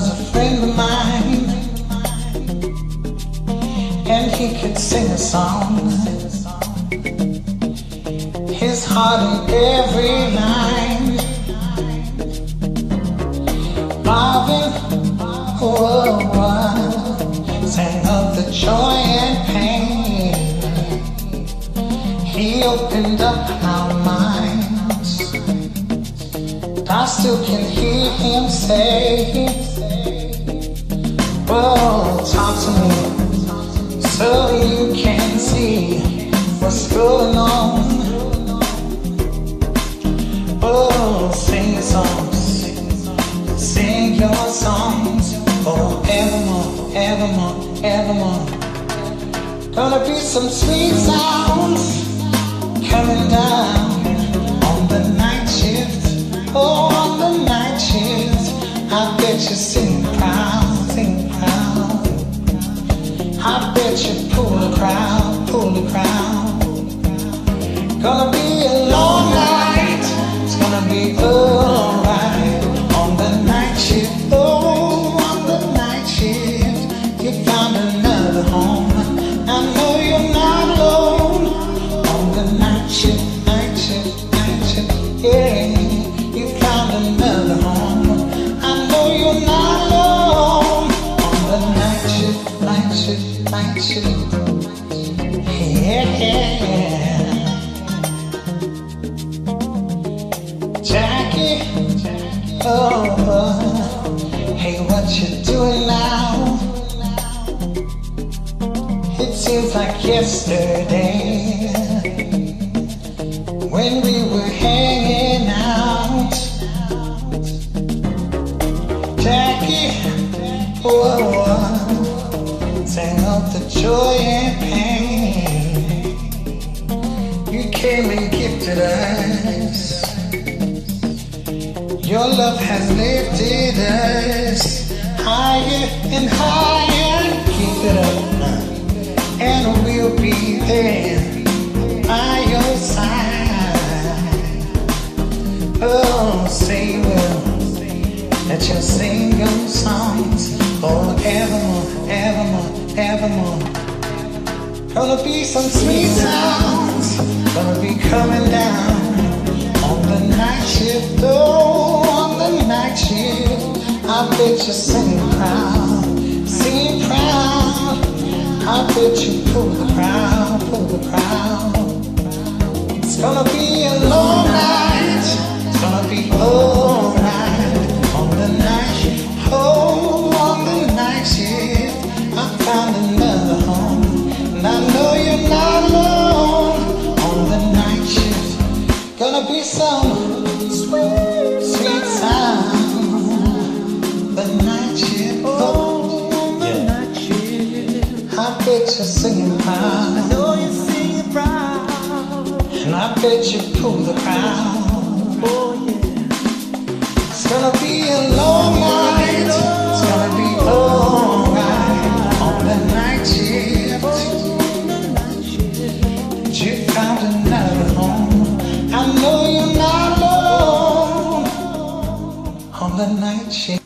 was a friend of mine, and he could sing a song. His heart in every line. Marvin, oh, oh, sang of the joy and pain. He opened up our still can hear him say, Oh, talk to me so you can see what's going on. Oh, sing your songs, sing your songs, oh, evermore, evermore, evermore. Gonna be some sweet sounds coming down I bet you pull the crowd, pull the crowd. Gonna be Yeah. Jackie, oh, oh, hey, what you doing now? It seems like yesterday when we were hanging out. Jackie, oh, oh, sang of the joy and pain. Came and gifted us. Your love has lifted us higher and higher. Keep it up now, and we'll be there by your side. Oh, say well that you'll sing your songs forevermore, evermore, evermore. Gonna be some sweet sounds, gonna be coming down on the night shift, oh, on the night shift. I bet you sing proud, sing proud. I bet you pull the crowd, pull the crowd. It's gonna be a long night, it's gonna be alright on the night shift, oh, on the night shift. I found another home, and I know you're not alone Gonna be some sweet, sweet sound. The night shift, oh, the yeah. night shift. I bet you're singing proud, I Know you sing it proud. and I bet you pull the crowd. Oh yeah. It's gonna be a long night. It's gonna be on the night shift. Oh, the night shift. You found another the night shift.